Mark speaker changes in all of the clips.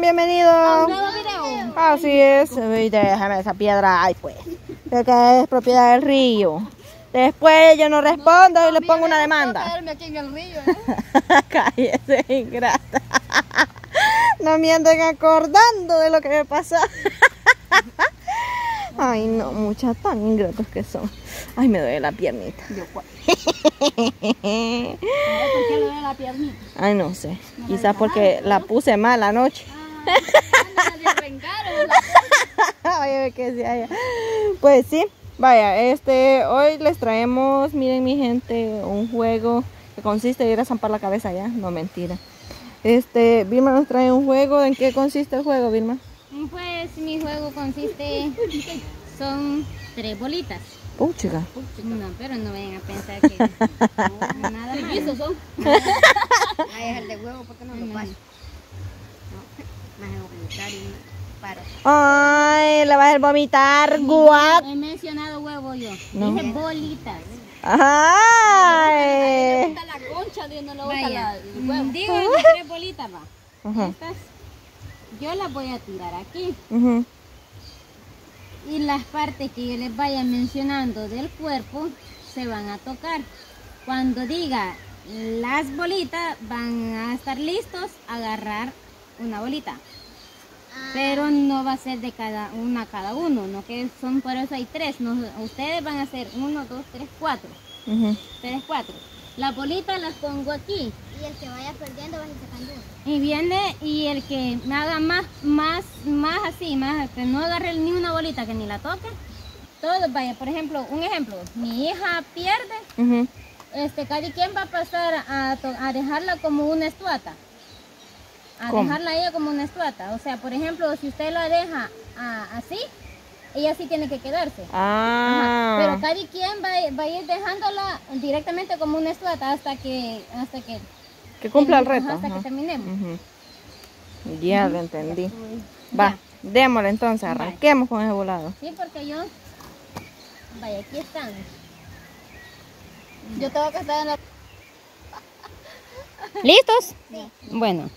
Speaker 1: Bienvenido. Así es. Déjame esa piedra. Ay, pues. De que es propiedad del río. Después yo no respondo y le pongo una demanda.
Speaker 2: aquí en el río,
Speaker 1: Cállese, ingrata. No me anden acordando de lo que me pasó. Ay, no, muchas tan ingratos que son. Ay, me duele la piernita.
Speaker 2: ¿Por qué le duele la piernita?
Speaker 1: Ay, no sé. Quizás porque la puse mal anoche. Vaya que. Pues sí, vaya, este, hoy les traemos, miren mi gente, un juego que consiste en ir a zampar la cabeza ya, no mentira. Este, Vilma nos trae un juego, ¿en qué consiste el juego, Vilma?
Speaker 3: Pues mi juego consiste, son tres bolitas.
Speaker 1: Oh, chica.
Speaker 3: No, pero no vayan a pensar que no, nada más.
Speaker 2: ¿Y esos son?
Speaker 4: Ahí es el de huevo, ¿por qué no lo paso? No, más de vomitar y paro.
Speaker 1: Ay, le vas a vomitar, guap.
Speaker 3: He mencionado huevo yo.
Speaker 1: No.
Speaker 3: Dije bolitas.
Speaker 1: Ay.
Speaker 2: Está la concha de no le gusta
Speaker 3: Vaya,
Speaker 2: la, el
Speaker 3: mm,
Speaker 2: huevo.
Speaker 3: digo tres bolitas, va.
Speaker 1: Ajá.
Speaker 3: Estas, yo las voy a tirar aquí.
Speaker 1: Ujú.
Speaker 3: Y las partes que yo les vaya mencionando del cuerpo se van a tocar. Cuando diga las bolitas, van a estar listos a agarrar una bolita. Pero no va a ser de cada una cada uno, no que son por eso hay tres. No, ustedes van a hacer uno, dos, tres, cuatro. Tres, cuatro. Las bolitas las pongo aquí.
Speaker 4: Y el que vaya perdiendo va a ir sacando uno.
Speaker 3: Y viene y el que me haga más, más, más así, más que no agarre ni una bolita que ni la toque. Todos vaya, por ejemplo, un ejemplo, mi hija pierde, este, cada quien va a pasar a, a dejarla como una estuata. A
Speaker 1: ¿Cómo?
Speaker 3: dejarla a ella como una estuata. O sea, por ejemplo, si usted la deja así, ella sí tiene que quedarse.
Speaker 1: Ah.
Speaker 3: Pero cada quien va, va a ir dejándola directamente como una estuata hasta que, hasta que,
Speaker 1: que cumpla el reto.
Speaker 3: hasta que terminemos.
Speaker 1: Ya lo entendí. Va, démosle entonces, arranquemos con ese volado.
Speaker 3: Sí, porque yo. Vaya, aquí están.
Speaker 2: Yo tengo que estar en la...
Speaker 3: ¿Listos? Bueno.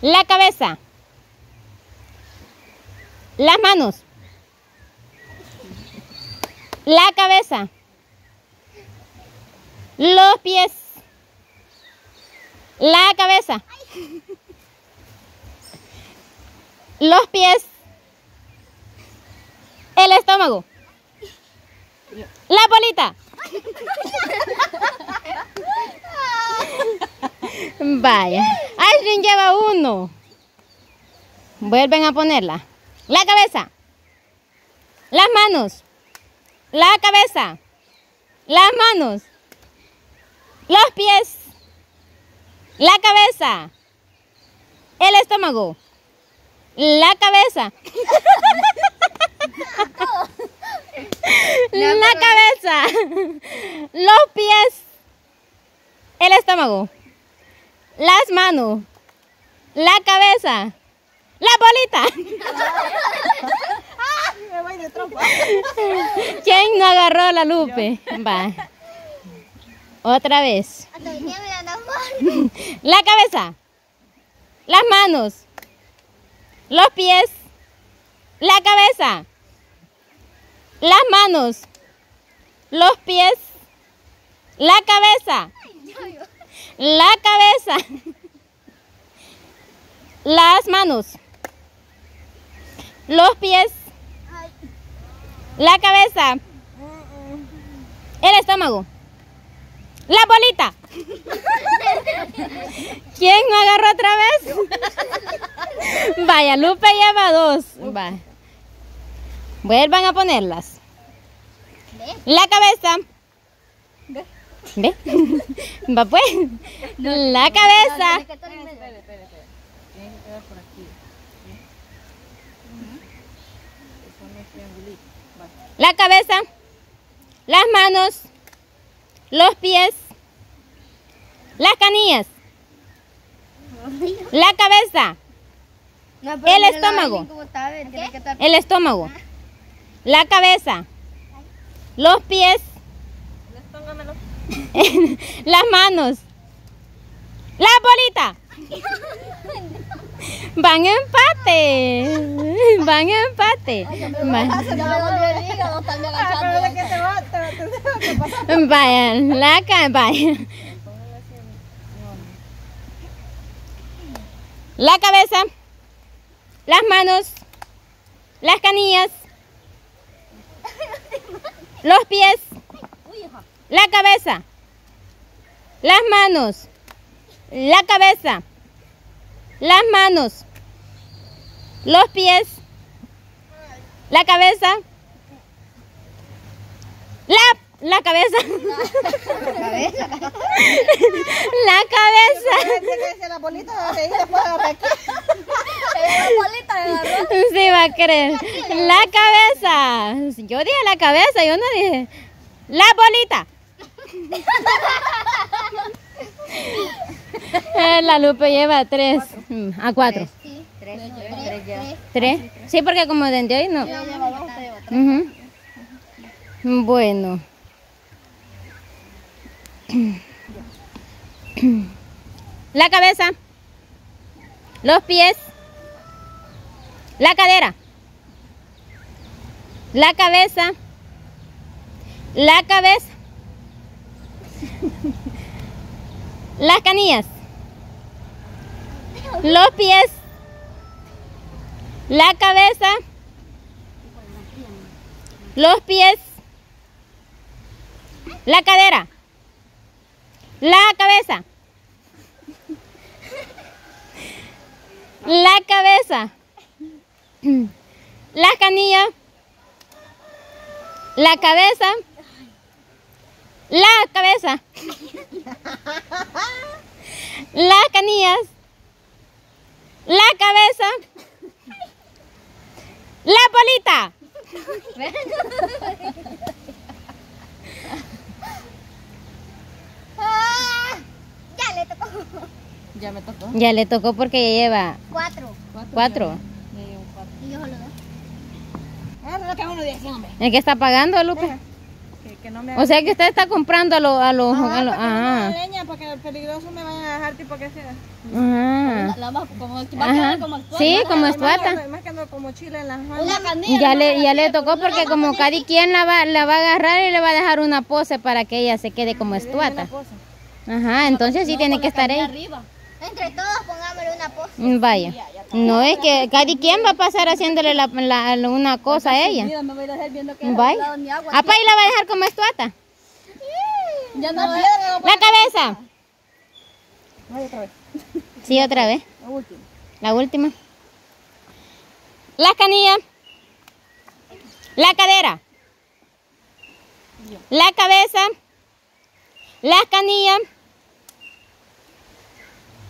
Speaker 3: La cabeza. Las manos. La cabeza. Los pies. La cabeza. Los pies. El estómago. La bolita. Vaya. Ashrin lleva uno. Vuelven a ponerla. La cabeza. Las manos. La cabeza. Las manos. Los pies. La cabeza. El estómago. La cabeza. La cabeza. Los pies. El estómago. Las manos. La cabeza. La bolita. ¿Quién no agarró la lupe? Va. Otra vez. La cabeza. Las manos. Los pies. La cabeza. Las manos. Los pies. La cabeza. La cabeza. Las manos. Los pies. La cabeza. El estómago. La bolita. ¿Quién no agarró otra vez? Vaya, Lupe lleva dos. Va. Vuelvan a ponerlas. La cabeza. ¿Ve? Va pues. La cabeza. La cabeza. Las manos. Los pies. Las canillas. La cabeza.
Speaker 4: No,
Speaker 3: El estómago. El estómago. La cabeza. Los pies. Las manos. La bolita. Van empate. Van empate. Va-
Speaker 2: Se me dolió el hígado, estarme agachando.
Speaker 1: Acuérdate que te va, te, te, te, te pasa.
Speaker 3: Vaya, la ca- vaya. La cabeza, las manos, las canillas, los pies, la cabeza, las manos, la cabeza, las manos, los pies, la cabeza, la, la cabeza. La cabeza.
Speaker 1: Que ser la bolita.
Speaker 3: Sí va a creer. La cabeza. Yo dije la cabeza, yo no dije. La bolita. Eh, La Lupe lleva tres. Mm, A cuatro.
Speaker 4: Sí, tres. Tres ya.
Speaker 3: Tres. Sí, porque como de hoy no.
Speaker 2: Yo llevo dos, usted lleva tres.
Speaker 3: Ujú. Bueno. La cabeza. Los pies. La cadera. La cabeza. La cabeza. Las canillas. Los pies. La cabeza. Los pies. La cadera. La cabeza. La cabeza. La canilla. La cabeza. La cabeza. La canillas. La cabeza. La bolita.
Speaker 4: Ya le tocó.
Speaker 1: Ya me tocó.
Speaker 3: Ya le tocó porque ya lleva
Speaker 4: Cuatro.
Speaker 3: cuatro.
Speaker 4: Y yo solo dos.
Speaker 2: Ah, no, que uno dice, hombre.
Speaker 3: ¿El que está pagando, Lupe?
Speaker 1: Que no me
Speaker 3: O sea que usted está comprando a los... A los,
Speaker 1: Ajá,
Speaker 3: a los-
Speaker 1: que no leña, para que el peligroso me vayan a dejar tipo que sea.
Speaker 3: ah.
Speaker 2: La más como, va a
Speaker 3: Ajá.
Speaker 2: quedar como actual.
Speaker 3: Sí, como
Speaker 1: Más que
Speaker 3: estuata.
Speaker 1: Más que ando como chile en las manos.
Speaker 2: Una canilla.
Speaker 3: Ya le, ya le tocó porque como cada quien la va, la va a agarrar y le va a dejar una pose para que ella se quede como estuata. Ajá, entonces sí tiene que estar ahí.
Speaker 2: arriba.
Speaker 4: Entre todos pongámosle una pose.
Speaker 3: Mm, Vaya. No es que cada quien va a pasar haciéndole la, la- la- una cosa a ella.
Speaker 2: Mira, me voy a dejar viendo que no
Speaker 3: Vaya.
Speaker 2: dado ni agua.
Speaker 3: Apa y la va a dejar como estuata.
Speaker 2: Ya no voy
Speaker 3: La cabeza.
Speaker 1: Ay, otra vez.
Speaker 3: Sí, otra vez.
Speaker 1: La última.
Speaker 3: La última. La canilla. La cadera. La cabeza. Las canillas.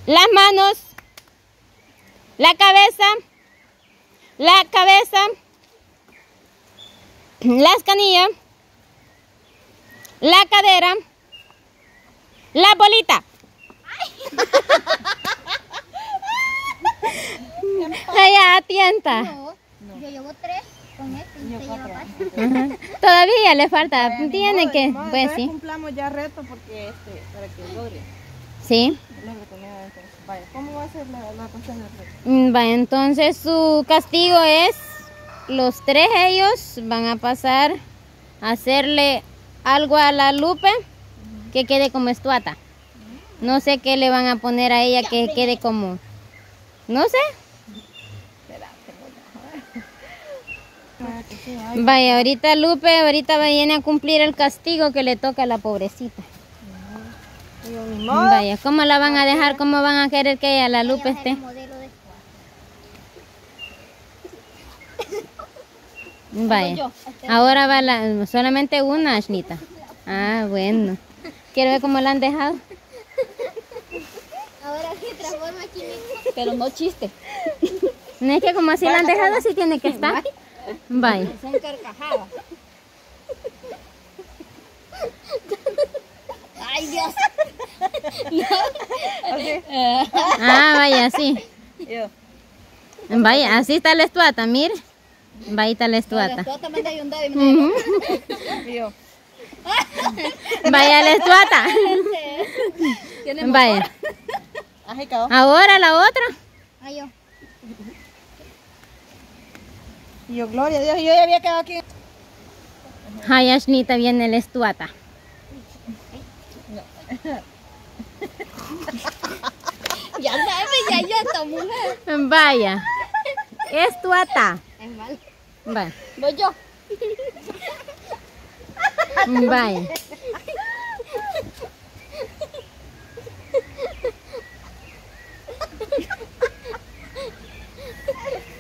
Speaker 3: Las manos. La cabeza. La cabeza. Las canillas. La cadera. La bolita. Ella atienta.
Speaker 4: No, yo llevo tres con este y usted lleva cuatro.
Speaker 3: Ajá. Todavía le falta. Tiene que. Pues sí.
Speaker 1: cumplamos ya reto porque este, para que logre.
Speaker 3: Sí.
Speaker 1: Vaya, ¿cómo va a ser la, la del?
Speaker 3: Mm, Va, entonces su castigo es. Los tres ellos van a pasar a hacerle algo a la Lupe que quede como estuata. No sé qué le van a poner a ella que quede como. No sé. Vaya, ahorita Lupe, ahorita viene a cumplir el castigo que le toca a la pobrecita.
Speaker 1: Digo, ni modo.
Speaker 3: Vaya, ¿cómo la van a dejar? ¿Cómo van a querer que ella, la Lupe, esté? Vaya. Ahora va la, solamente una, Ashnita. Ah, bueno. Quiero ver cómo la han dejado.
Speaker 4: Ahora sí transforma aquí mismo.
Speaker 2: Pero no chiste.
Speaker 3: No es que como así la han dejado, así tiene que estar. Vaya.
Speaker 2: Son carcajadas. Ay, Dios.
Speaker 3: Ah. ah, vaya,
Speaker 1: sí.
Speaker 3: Vaya, así está la estuata, mire. Vaya, está la estuata. Vaya, la estuata. Vaya.
Speaker 1: Ah,
Speaker 3: Ahora la otra.
Speaker 4: Ah, yo.
Speaker 1: Yo, gloria a Dios, yo ya había quedado aquí.
Speaker 3: Ay, Hayashnita viene el estuata.
Speaker 4: No. Esta mujer.
Speaker 3: Vaya. Estuata.
Speaker 4: Es mal.
Speaker 3: Vaya.
Speaker 4: Voy yo.
Speaker 3: Vaya.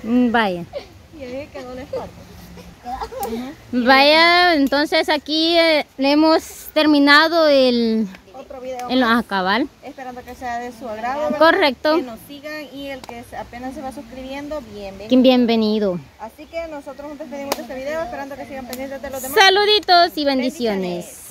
Speaker 3: Vaya. Vaya, entonces aquí eh, hemos terminado el,
Speaker 1: Otro video
Speaker 3: el
Speaker 1: más,
Speaker 3: acabal.
Speaker 1: esperando que sea de su agrado. ¿verdad?
Speaker 3: Correcto.
Speaker 1: Que nos sigan y el que apenas se va suscribiendo, bienvenido.
Speaker 3: Bienvenido.
Speaker 1: Así que nosotros nos despedimos de este video esperando que sigan pendientes de los demás.
Speaker 3: Saluditos y bendiciones.